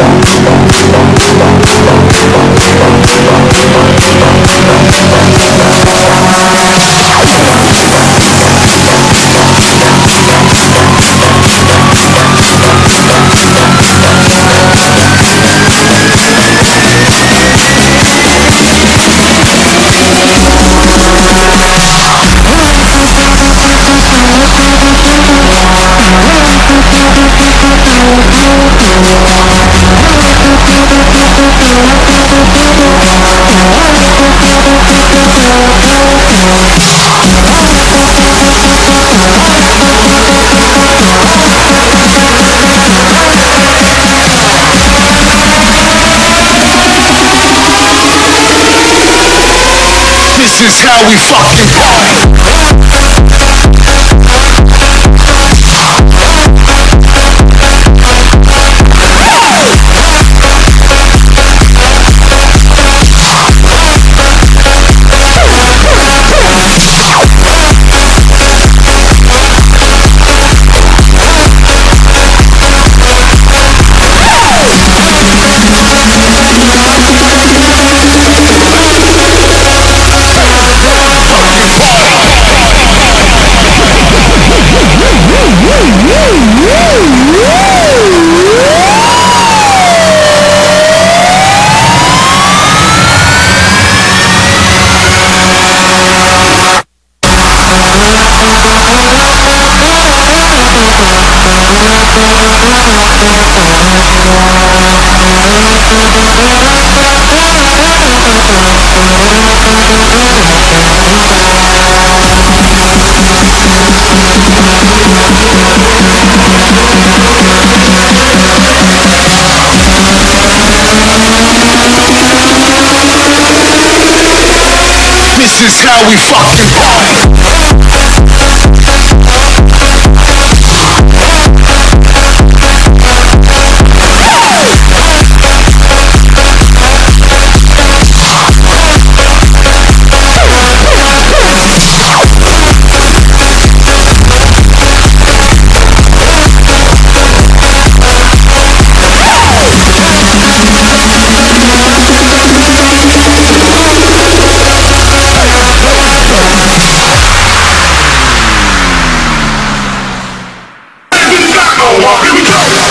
This is how we fucking party. This is how we fucking party. Here we go.